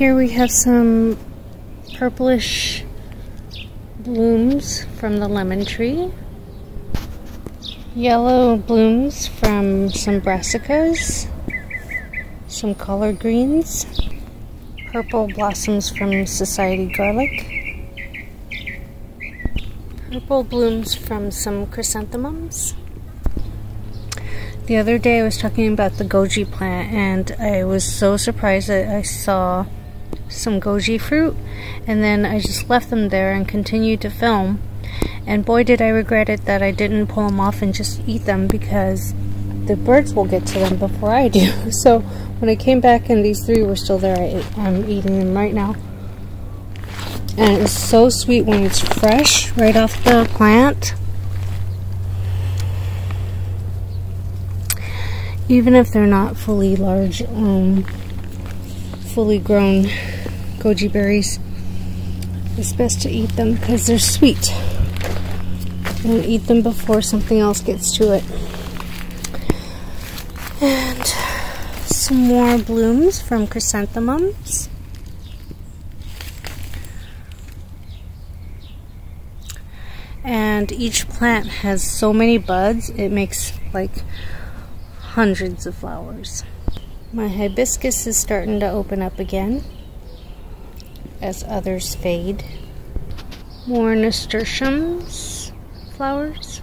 here we have some purplish blooms from the lemon tree. Yellow blooms from some brassicas. Some collard greens. Purple blossoms from society garlic. Purple blooms from some chrysanthemums. The other day I was talking about the goji plant and I was so surprised that I saw some goji fruit and then I just left them there and continued to film and boy did I regret it that I didn't pull them off and just eat them because the birds will get to them before I do. So when I came back and these three were still there, I, I'm eating them right now. And it's so sweet when it's fresh right off the plant. even if they're not fully large, um, fully grown goji berries, it's best to eat them because they're sweet. And eat them before something else gets to it. And some more blooms from chrysanthemums. And each plant has so many buds, it makes like hundreds of flowers. My hibiscus is starting to open up again as others fade. More nasturtiums flowers.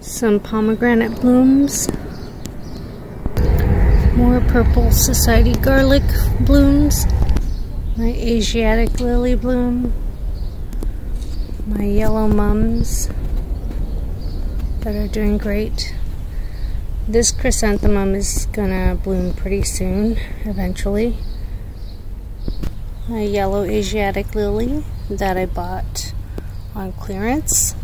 Some pomegranate blooms. More purple society garlic blooms. My Asiatic lily bloom. My yellow mums that are doing great. This chrysanthemum is gonna bloom pretty soon, eventually. A yellow Asiatic lily that I bought on clearance.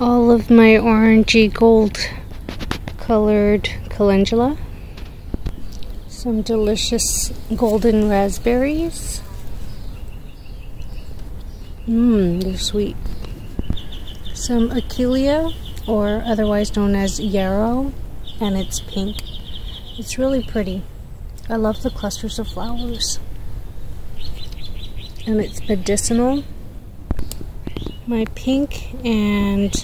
All of my orangey gold colored calendula. Some delicious golden raspberries. Mmm, they're sweet. Some achillea or otherwise known as yarrow, and it's pink. It's really pretty. I love the clusters of flowers. And it's medicinal. My pink and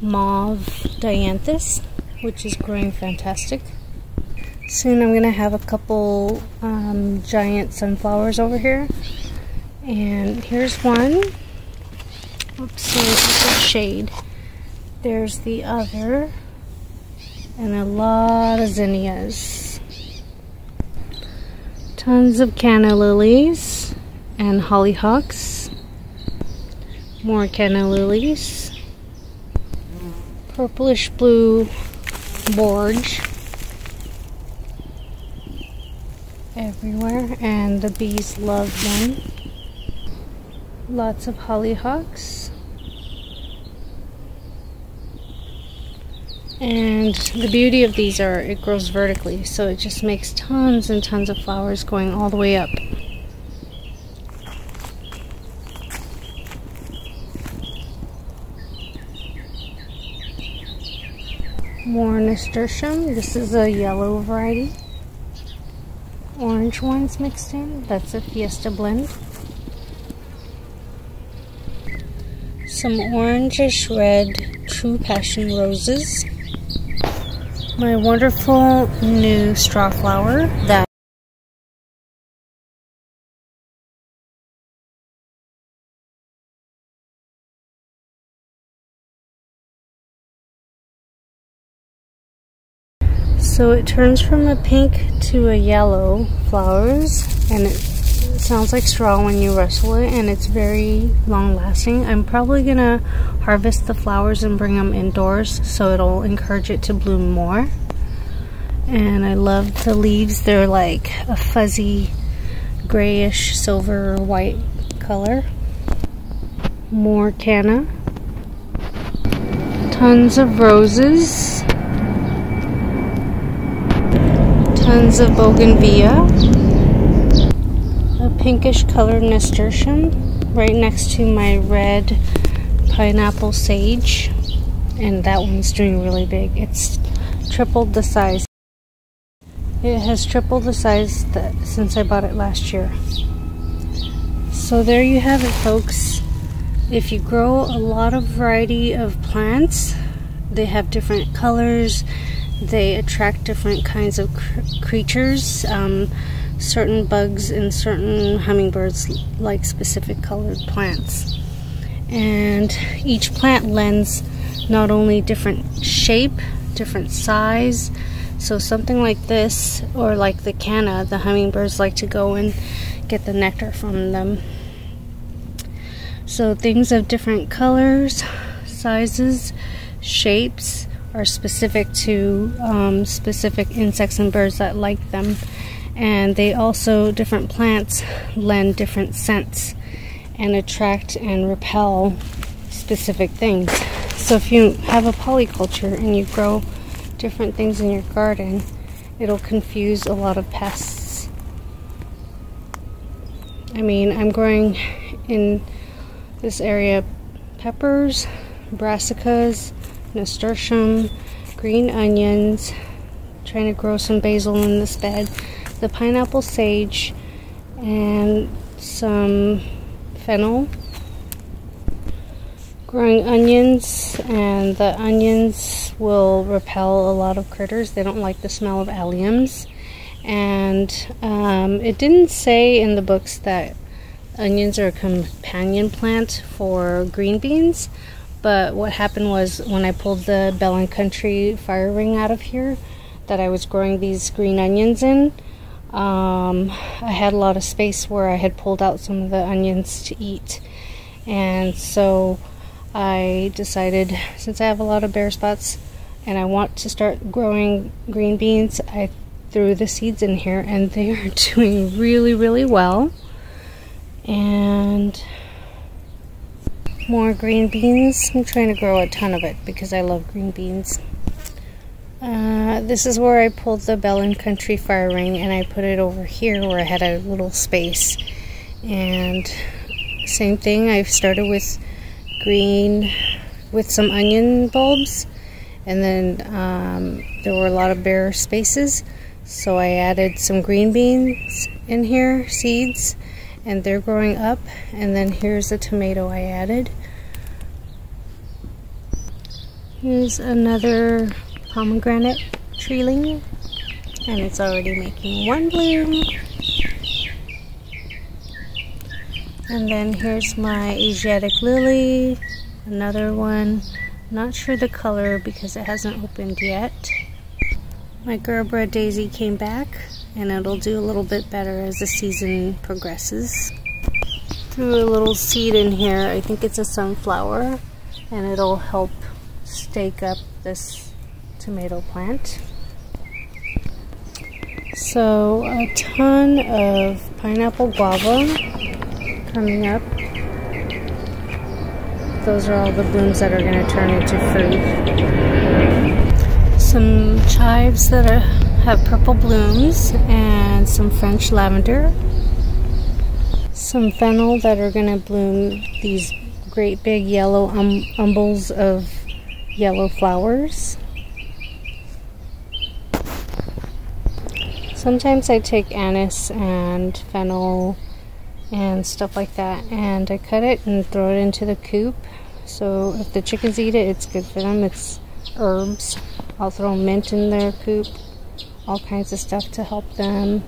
mauve dianthus, which is growing fantastic. Soon I'm going to have a couple um, giant sunflowers over here. And here's one. Oops, shade. There's the other. And a lot of zinnias. Tons of canna lilies and hollyhocks. More canna lilies. Purplish blue borage. Everywhere. And the bees love them. Lots of hollyhocks. And the beauty of these are it grows vertically, so it just makes tons and tons of flowers going all the way up. More nasturtium. This is a yellow variety. Orange ones mixed in. That's a Fiesta blend. Some orangish red True Passion roses my wonderful new straw flower that So it turns from a pink to a yellow flowers and it sounds like straw when you rustle it and it's very long lasting. I'm probably gonna harvest the flowers and bring them indoors so it'll encourage it to bloom more. And I love the leaves. They're like a fuzzy grayish silver white color. More canna. Tons of roses. Tons of bougainvillea pinkish colored nasturtium right next to my red pineapple sage and that one's doing really big it's tripled the size It has tripled the size that, since I bought it last year. So there you have it folks. If you grow a lot of variety of plants, they have different colors, they attract different kinds of cr creatures. Um, certain bugs and certain hummingbirds like specific colored plants. And each plant lends not only different shape, different size. So something like this, or like the canna, the hummingbirds like to go and get the nectar from them. So things of different colors, sizes, shapes are specific to um, specific insects and birds that like them. And they also, different plants lend different scents and attract and repel specific things. So if you have a polyculture and you grow different things in your garden, it'll confuse a lot of pests. I mean, I'm growing in this area peppers, brassicas, nasturtium, green onions, trying to grow some basil in this bed, the pineapple sage, and some fennel. Growing onions, and the onions will repel a lot of critters. They don't like the smell of alliums. And um, it didn't say in the books that onions are a companion plant for green beans. But what happened was when I pulled the Bell and Country fire ring out of here, that I was growing these green onions in, um, I had a lot of space where I had pulled out some of the onions to eat. And so I decided, since I have a lot of bare spots and I want to start growing green beans, I threw the seeds in here and they are doing really, really well. And more green beans. I'm trying to grow a ton of it because I love green beans. Uh, this is where I pulled the Bell and Country fire ring and I put it over here where I had a little space. And same thing, I've started with green with some onion bulbs and then um, there were a lot of bare spaces so I added some green beans in here, seeds, and they're growing up and then here's a tomato I added. Here's another pomegranate treeling and it's already making one bloom. And then here's my Asiatic lily, another one. Not sure the color because it hasn't opened yet. My Gerbera daisy came back and it'll do a little bit better as the season progresses. Threw a little seed in here, I think it's a sunflower, and it'll help stake up this tomato plant. So a ton of pineapple guava coming up. Those are all the blooms that are going to turn into fruit. Some chives that are, have purple blooms and some French lavender. Some fennel that are going to bloom these great big yellow um, umbels of yellow flowers. Sometimes I take anise and fennel and stuff like that and I cut it and throw it into the coop. So if the chickens eat it it's good for them. It's herbs. I'll throw mint in their coop all kinds of stuff to help them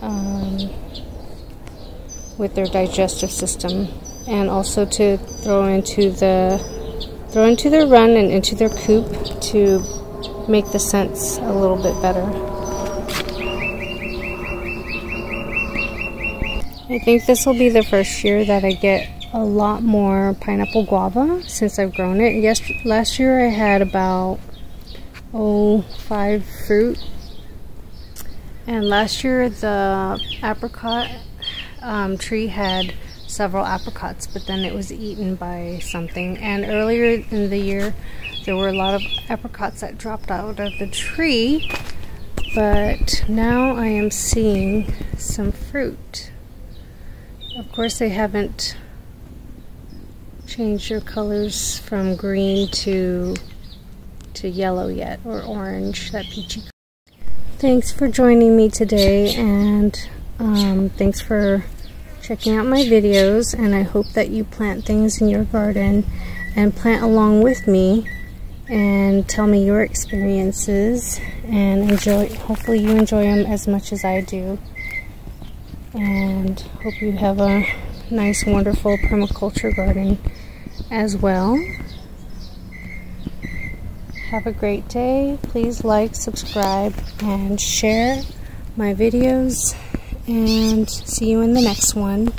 um, with their digestive system. And also to throw into the throw into their run and into their coop to make the scents a little bit better. I think this will be the first year that I get a lot more pineapple guava since I've grown it. Yes, last year I had about oh five fruit, and last year the apricot um, tree had several apricots, but then it was eaten by something. And earlier in the year, there were a lot of apricots that dropped out of the tree, but now I am seeing some fruit. Of course, they haven't changed their colors from green to to yellow yet, or orange, that peachy. thanks for joining me today and um, thanks for checking out my videos and I hope that you plant things in your garden and plant along with me and tell me your experiences and enjoy hopefully you enjoy them as much as I do and hope you have a nice wonderful permaculture garden as well. Have a great day. Please like subscribe and share my videos and see you in the next one